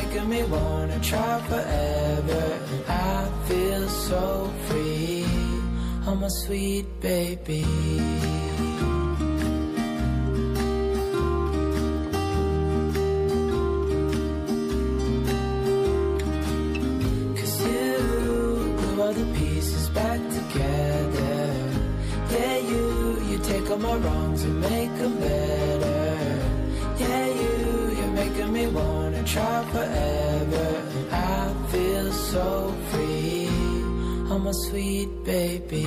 making me wanna try forever. I feel so free. Oh, my sweet baby. Sweet baby.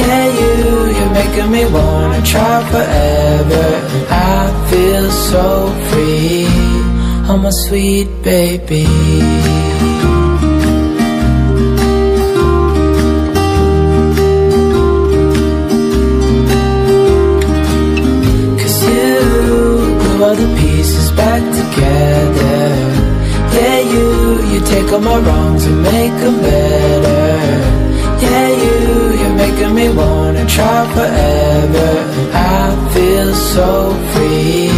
Yeah, you, you're making me wanna try forever. I feel so free, oh my sweet baby. Cause you glue all the pieces back together. Yeah, you, you take all my wrongs and make them better me wanna try forever. I feel so free,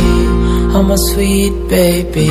oh my sweet baby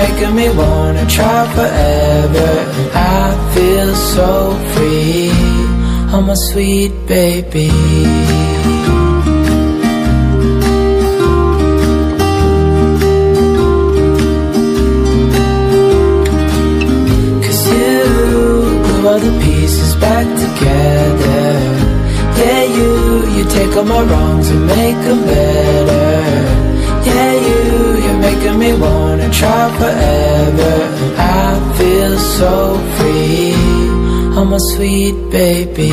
making me wanna try forever. I feel so free, oh my sweet baby. Cause you glue all the pieces back together. Yeah, you, you take all my wrongs and make them so free, oh my sweet baby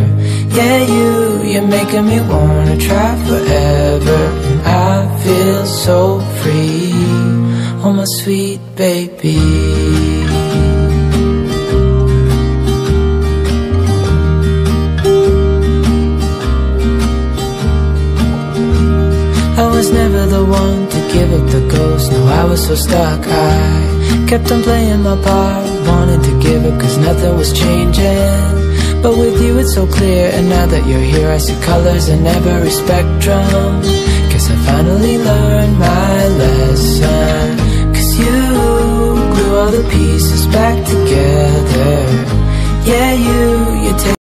Yeah, you, you're making me wanna try forever. I feel so free, oh my sweet baby. I was never the one to give up the ghost. No, I was so stuck. I Kept on playing my part, wanted to give up cause nothing was changing. But with you it's so clear and now that you're here I see colors in every spectrum Cause I finally learned my lesson. Cause you glue all the pieces back together. Yeah you, you take